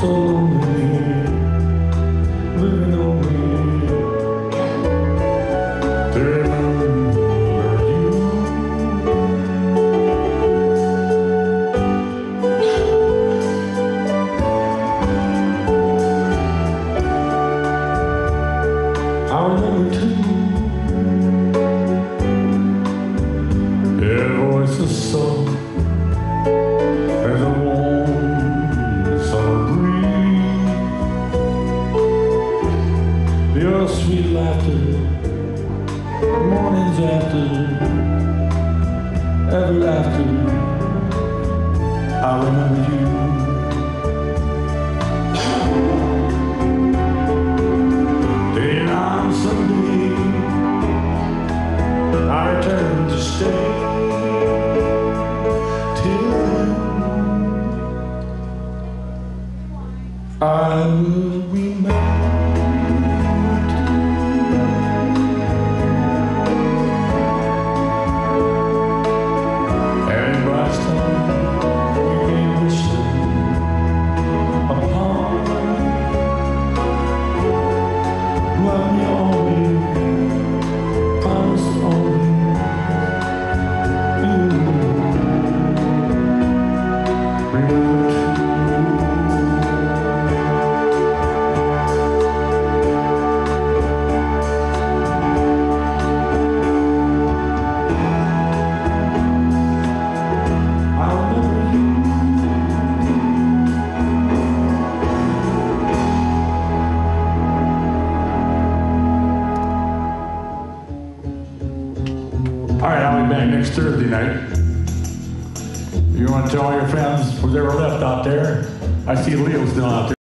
so lonely, living only. I remember. Your voice is. Sweet laughter, mornings after, ever after, I remember you. Then on Sunday, I return to stay. Till then, I will remember. All right, I'll be back next Thursday night. You want to tell all your friends who they were left out there? I see Leo's still out there.